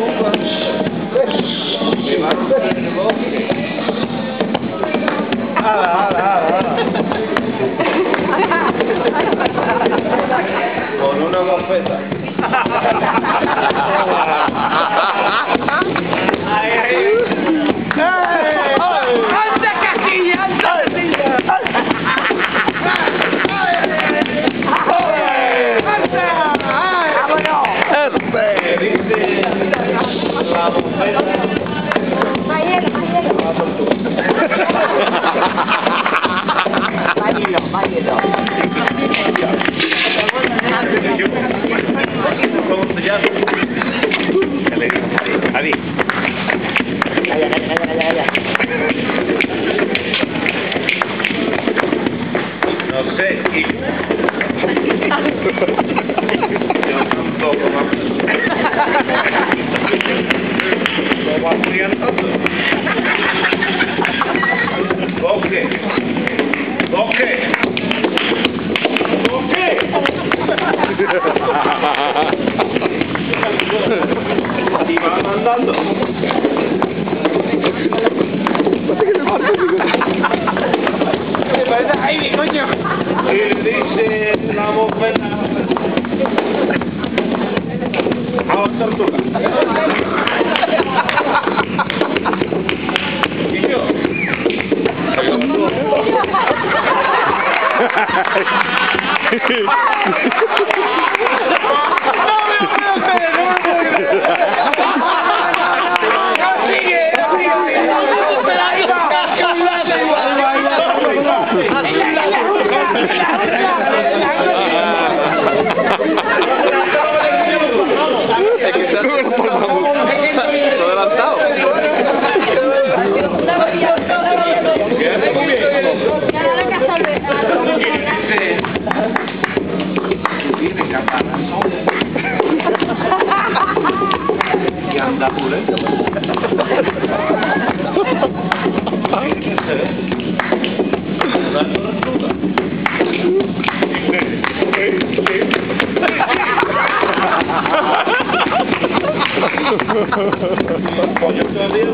tortuga. Orientando. Boque. Boque. Y van andando. Me parece Jaime, coño. Y dice la bofeta a la. Una tortuga. Coño, todavía